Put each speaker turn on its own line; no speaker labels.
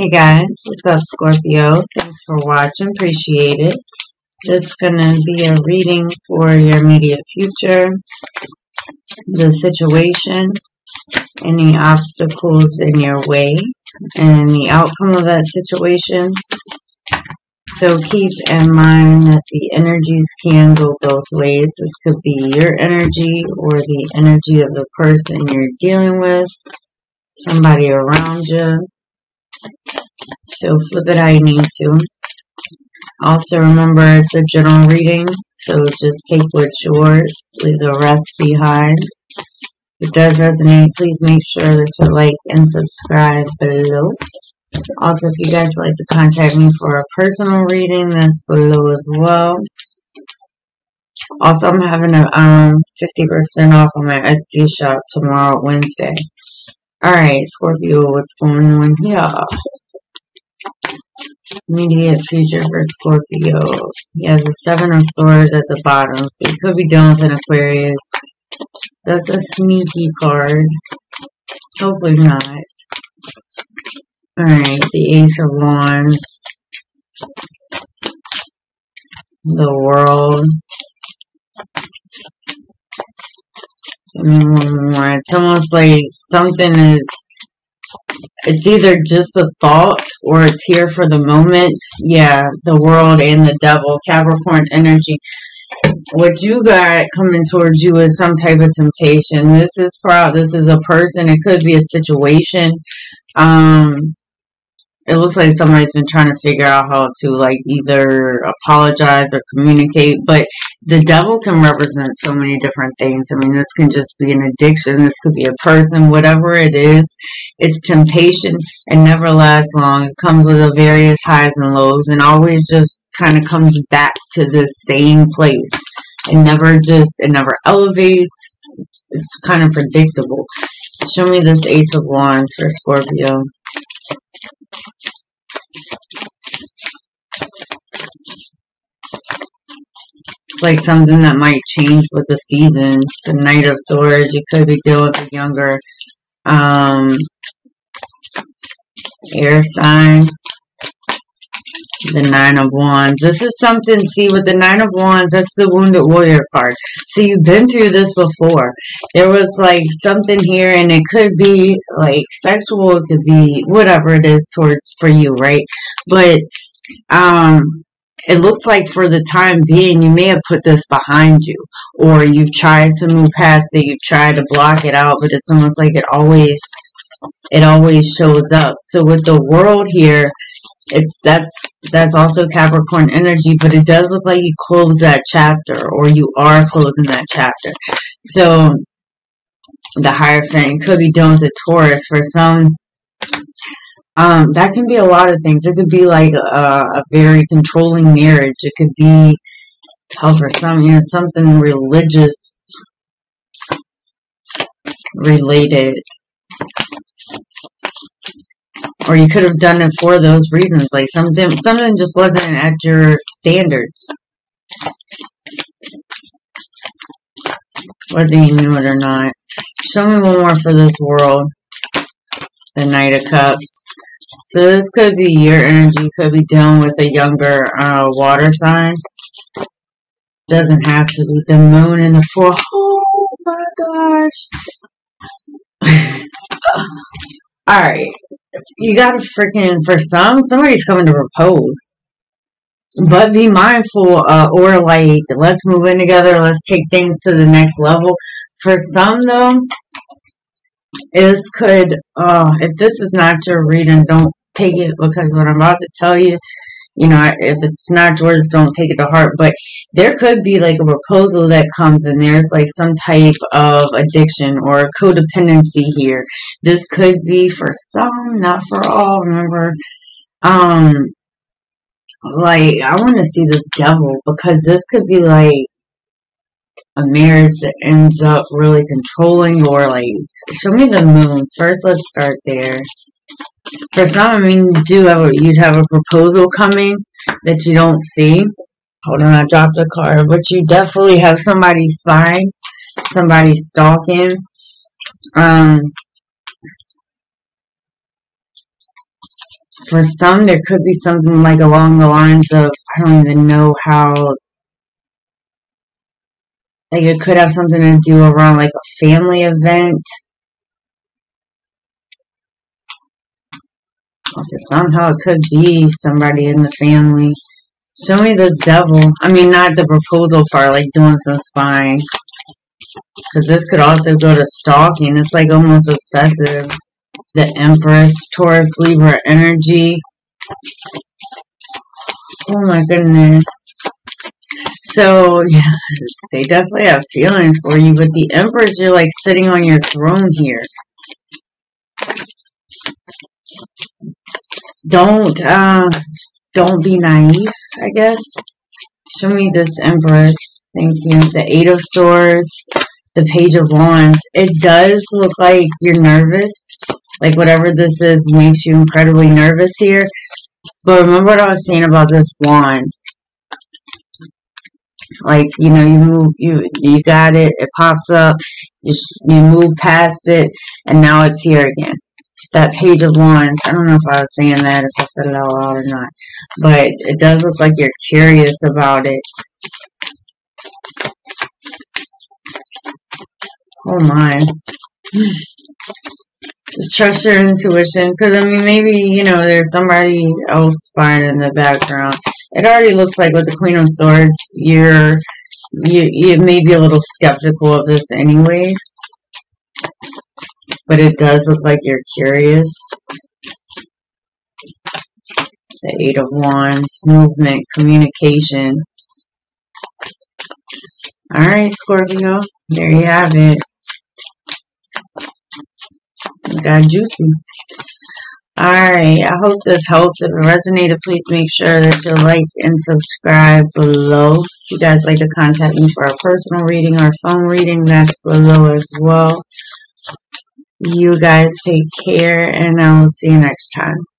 Hey guys, what's up Scorpio? Thanks for watching, appreciate it. This is going to be a reading for your immediate future, the situation, any obstacles in your way, and the outcome of that situation. So keep in mind that the energies can go both ways. This could be your energy or the energy of the person you're dealing with, somebody around you so flip it how you need to. Also remember it's a general reading, so just take what's yours, leave the rest behind. If it does resonate, please make sure that you like and subscribe below. Also, if you guys would like to contact me for a personal reading, that's below as well. Also, I'm having a um 50% off on my Etsy shop tomorrow, Wednesday. Alright, Scorpio, what's going on here? Immediate future for Scorpio. He has a Seven of Swords at the bottom, so he could be dealing with an Aquarius. That's a sneaky card. Hopefully not. Alright, the Ace of Wands. The World. Give me one more. It's almost like something is it's either just a thought or it's here for the moment. Yeah, the world and the devil, Capricorn energy. What you got coming towards you is some type of temptation. This is proud. This is a person. It could be a situation. Um, it looks like somebody's been trying to figure out how to like either apologize or communicate but the devil can represent so many different things. I mean this can just be an addiction. This could be a person whatever it is. It's temptation and never lasts long. It comes with a various highs and lows and always just kind of comes back to the same place. It never just it never elevates. It's, it's kind of predictable. Show me this ace of wands for scorpio it's like something that might change with the seasons. The Knight of Swords, you could be dealing with a younger um, air sign. The Nine of Wands. This is something, see, with the Nine of Wands, that's the Wounded Warrior card. So you've been through this before. There was, like, something here, and it could be, like, sexual, it could be whatever it is towards, for you, right? But, um, it looks like for the time being, you may have put this behind you, or you've tried to move past it, you've tried to block it out, but it's almost like it always, it always shows up. So with the world here, it's that's that's also Capricorn energy, but it does look like you close that chapter, or you are closing that chapter. So the Hierophant could be done with the Taurus for some um, that can be a lot of things. It could be like a, a very controlling marriage. It could be, oh, for some, you know, something religious related. Or you could have done it for those reasons. Like something, something just wasn't at your standards. Whether you knew it or not. Show me one more for this world. The Knight of Cups. So this could be your energy, could be dealing with a younger uh, water sign. Doesn't have to be the moon and the Fool. Oh my gosh. Alright. You gotta freaking, for some, somebody's coming to propose. But be mindful, uh, or like, let's move in together, let's take things to the next level. For some, though, this could, uh, if this is not your reading, don't take it because what I'm about to tell you, you know, if it's not yours, don't take it to heart. But there could be like a proposal that comes and there's like some type of addiction or codependency here. This could be for some, not for all. Remember, um, like I want to see this devil because this could be like a marriage that ends up really controlling or like show me the moon first let's start there for some, I mean, you do have a, you'd have a proposal coming that you don't see. Hold on, I dropped a card. But you definitely have somebody spying, somebody stalking. Um, for some, there could be something like along the lines of, I don't even know how, like it could have something to do around like a family event. Somehow it could be somebody in the family. Show me this devil. I mean, not the proposal part, like doing some spying. Because this could also go to stalking. It's like almost obsessive. The Empress, Taurus, Libra energy. Oh my goodness. So, yeah, they definitely have feelings for you. But the Empress, you're like sitting on your throne here. Don't, uh, don't be naive, I guess. Show me this Empress. Thank you. The Eight of Swords, the Page of Wands. It does look like you're nervous. Like whatever this is makes you incredibly nervous here. But remember what I was saying about this wand. Like, you know, you move, you you got it, it pops up, you, you move past it, and now it's here again that page of wands. I don't know if I was saying that, if I said it out loud or not. But it does look like you're curious about it. Oh my. Just trust your intuition. Because, I mean, maybe, you know, there's somebody else spying in the background. It already looks like with the Queen of Swords, you're, you, you may be a little skeptical of this anyways. But it does look like you're curious. The Eight of Wands, movement, communication. Alright, Scorpio. There you have it. You got juicy. Alright, I hope this helps. If it resonated, please make sure that you like and subscribe below. If you guys like to contact me for a personal reading or phone reading, that's below as well. You guys take care, and I will see you next time.